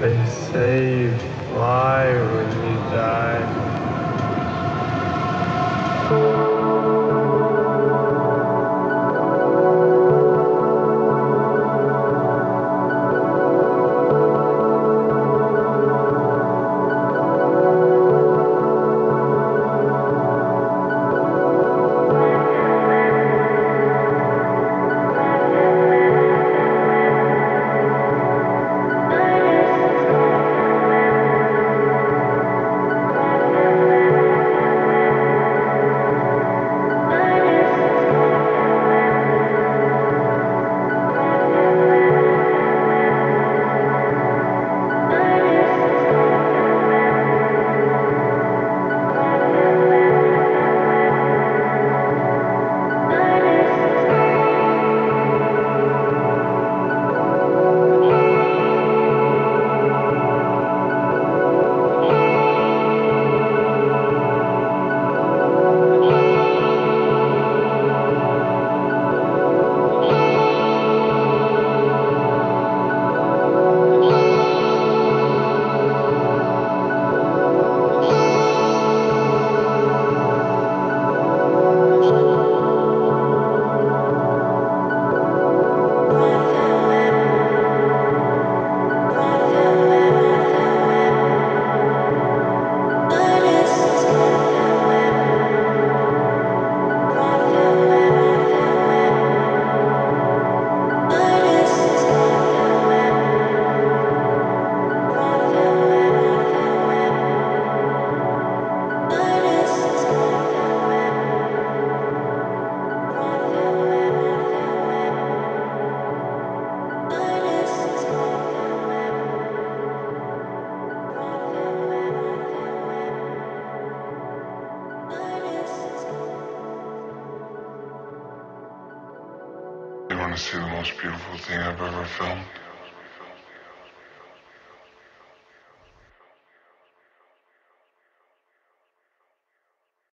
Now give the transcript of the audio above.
They say you fly when you die. Want to see the most beautiful thing I've ever filmed?